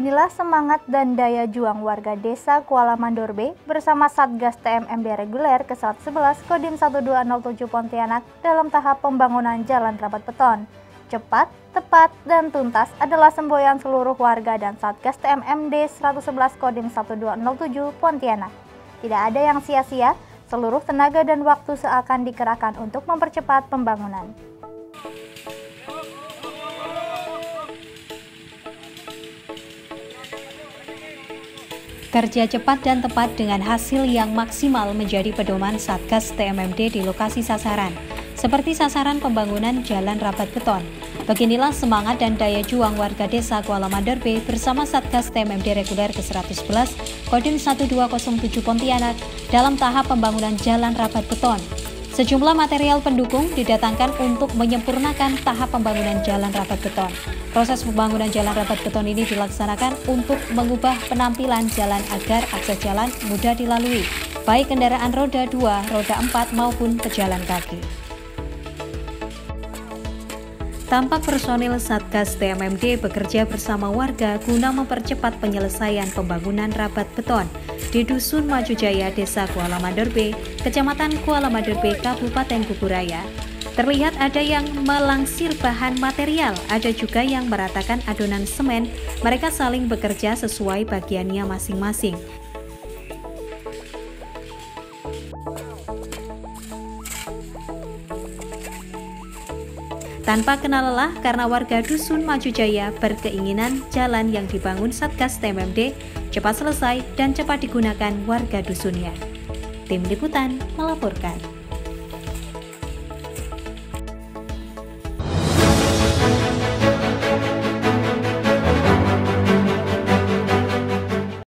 Beginilah semangat dan daya juang warga desa Kuala Mandorbe bersama Satgas TMMD reguler ke 11 Kodim 1207 Pontianak dalam tahap pembangunan jalan rapat beton. Cepat, tepat, dan tuntas adalah semboyan seluruh warga dan Satgas TMMD 111 Kodim 1207 Pontianak. Tidak ada yang sia-sia, seluruh tenaga dan waktu seakan dikerahkan untuk mempercepat pembangunan. Kerja cepat dan tepat dengan hasil yang maksimal menjadi pedoman Satgas TMMD di lokasi sasaran, seperti sasaran pembangunan jalan rapat beton. Beginilah semangat dan daya juang warga desa Kuala Manderbe bersama Satgas TMMD reguler ke-111 Kodim 1207 Pontianak dalam tahap pembangunan jalan rapat beton Sejumlah material pendukung didatangkan untuk menyempurnakan tahap pembangunan jalan rapat beton. Proses pembangunan jalan rapat beton ini dilaksanakan untuk mengubah penampilan jalan agar akses jalan mudah dilalui, baik kendaraan roda 2, roda 4 maupun pejalan kaki. Tampak personil Satgas TMMD bekerja bersama warga guna mempercepat penyelesaian pembangunan rapat beton di Dusun Maju Jaya, Desa Kuala Manderbe, Kecamatan Kuala Manderbe, Kabupaten Kuburaya. Terlihat ada yang melangsir bahan material, ada juga yang meratakan adonan semen. Mereka saling bekerja sesuai bagiannya masing-masing. Tanpa kenal lelah karena warga Dusun Maju Jaya berkeinginan jalan yang dibangun Satgas TMMD cepat selesai dan cepat digunakan warga dusunnya. Tim Liputan melaporkan.